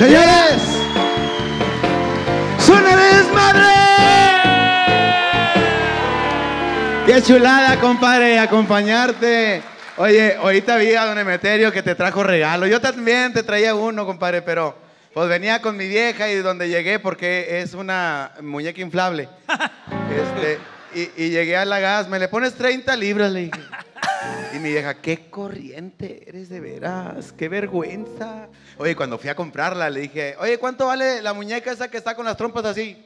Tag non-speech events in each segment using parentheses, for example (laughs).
Señores, ¡Suena desmadre! ¡Qué chulada, compadre! Acompañarte. Oye, ahorita vi a don Emeterio que te trajo regalo. Yo también te traía uno, compadre, pero pues venía con mi vieja y donde llegué porque es una muñeca inflable. (laughs) Este, y, y llegué a la gas, me le pones 30 libras, le dije. Y mi vieja, qué corriente eres de veras, qué vergüenza. Oye, cuando fui a comprarla, le dije, oye, ¿cuánto vale la muñeca esa que está con las trompas así?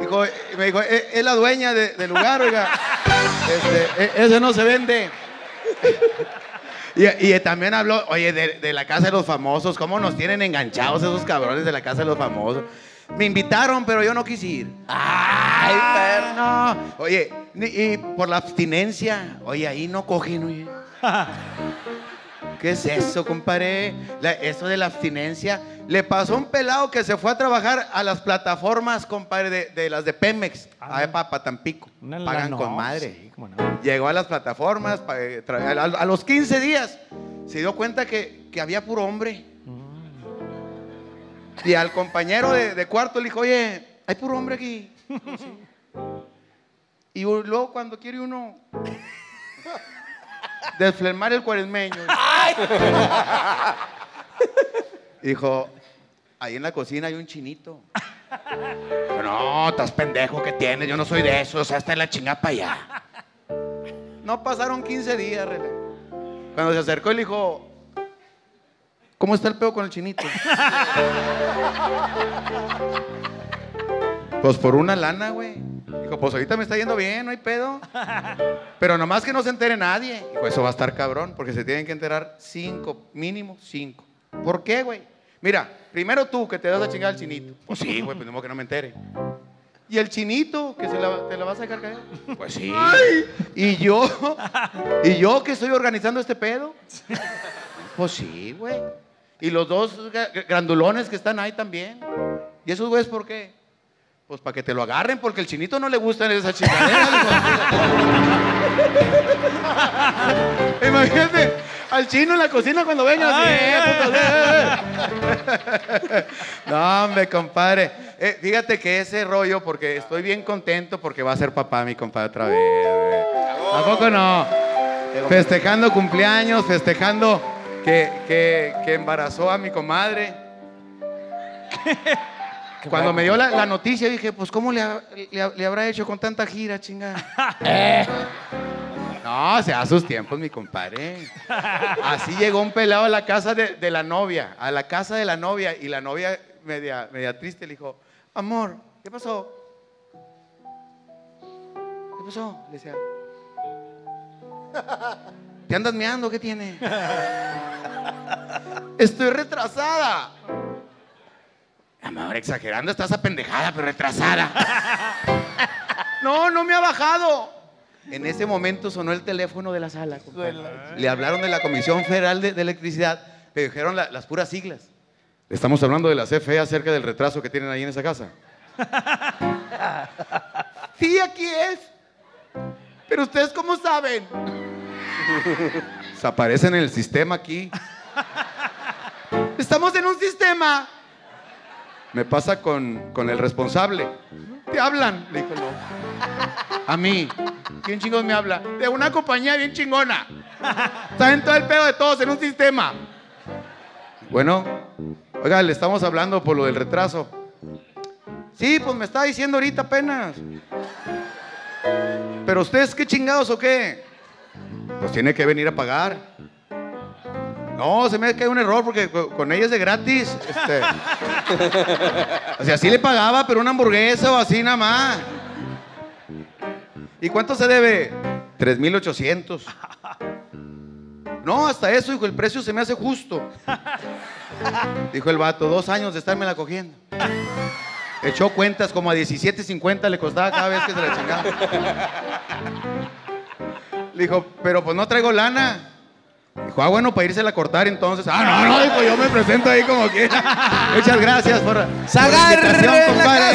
Dijo, y me dijo, "Eh, es, la dueña de- del lugar, oiga. Este, "E- eso no se vende. Y, y también habló, oye, de, de la casa de los famosos, cómo nos tienen enganchados esos cabrones de la casa de los famosos. Me invitaron, pero yo no quise ir. Ay, pero no. Oye, ni- y por la abstinencia, oye, ahí no cogen, oye. (laughs) ¿Qué es eso, compadre? La- eso de la abstinencia. Le pasó a un pelado que se fue a trabajar a las plataformas, compadre, de, de las de Pemex, Ah, a para Tampico. Una Pagan con madre. sí, cómo no. Llegó a las plataformas, pa- eh, a, a los 15 días, se dio cuenta que, que había puro hombre. Y al compañero de, de cuarto le dijo, oye, hay puro hombre aquí. Sí. (laughs) Y luego cuando quiere uno desflemar el cuaresmeño. Dijo, ahí en la cocina hay un chinito. No, estás pendejo que tienes, yo no soy de eso, o sea, está en la chingada para allá. No pasaron 15 días, rele. Cuando se acercó y le dijo, ¿cómo está el pedo con el chinito? Pues por una lana, güey. Dijo, pues ahorita me está yendo bien, no hay pedo. (laughs) Pero nomás que no se entere nadie. Dijo, eso va a estar cabrón, porque se tienen que enterar cinco, mínimo cinco. ¿Por qué, güey? Mira, primero tú que te das a chingar al chinito. Pues sí, güey, pues no que no me entere. ¿Y el chinito que se la- te la vas a dejar caer? Pues sí. ¿Y yo? ¿Y yo que estoy organizando este pedo? Pues sí, güey. ¿Y los dos gra- grandulones que están ahí también? ¿Y esos güeyes por qué? Pues para que te lo agarren, porque el chinito no le gustan esas chingaderas. (laughs) Imagínate al chino en la cocina cuando venga así. eh, puto, eh. (laughs) No, hombre, compadre. Eh, fíjate que ese rollo, porque estoy bien contento porque va a ser papá mi compadre otra vez. güey. ¿A poco no? Festejando cumpleaños, festejando que, que, que embarazó a mi comadre. (laughs) Cuando me dio la, la noticia dije, pues ¿cómo le, ha- le- le habrá hecho con tanta gira, chingada? (laughs) No, se da sus tiempos, mi compadre. Así llegó un pelado a la casa de, de la novia, a la casa de la novia, y la novia media, media triste le dijo, amor, ¿qué pasó? ¿Qué pasó? Le decía. ¿Te andas meando? ¿Qué tiene? (laughs) Estoy retrasada. Amor, exagerando, estás apendejada, pero retrasada. (laughs) no, no me ha bajado. En ese momento sonó el teléfono de la sala. compadre. Le hablaron de la Comisión Federal de, de Electricidad. Le dijeron la- las puras siglas. Estamos hablando de la CFE acerca del retraso que tienen ahí en esa casa. (laughs) sí, aquí es. Pero ustedes, ¿cómo saben? Se aparece en el sistema aquí. Estamos en un sistema. Me pasa con, con el responsable. Te hablan, le dijo. A mí. ¿Quién chingos me habla? De una compañía bien chingona. Saben todo el pedo de todos en un sistema. Bueno, oiga, le estamos hablando por lo del retraso. Sí, pues me está diciendo ahorita apenas. Pero ustedes qué chingados o qué? Pues tiene que venir a pagar. No, se me cae un error porque co- con ella es de gratis. Este. (laughs) O sea, sí le pagaba, pero una hamburguesa o así nada más. ¿Y cuánto se debe? 3,800. No, hasta eso, dijo, el precio se me hace justo. Dijo el vato, dos años de estarme la cogiendo. Echó cuentas como a 17.50 le costaba cada vez que se la chingaba. Le dijo, pero pues no traigo lana. Dijo, ah, bueno, para irse a cortar entonces. Ah, no, no, dijo, yo me presento ahí como quiera. (laughs) Muchas gracias por, por la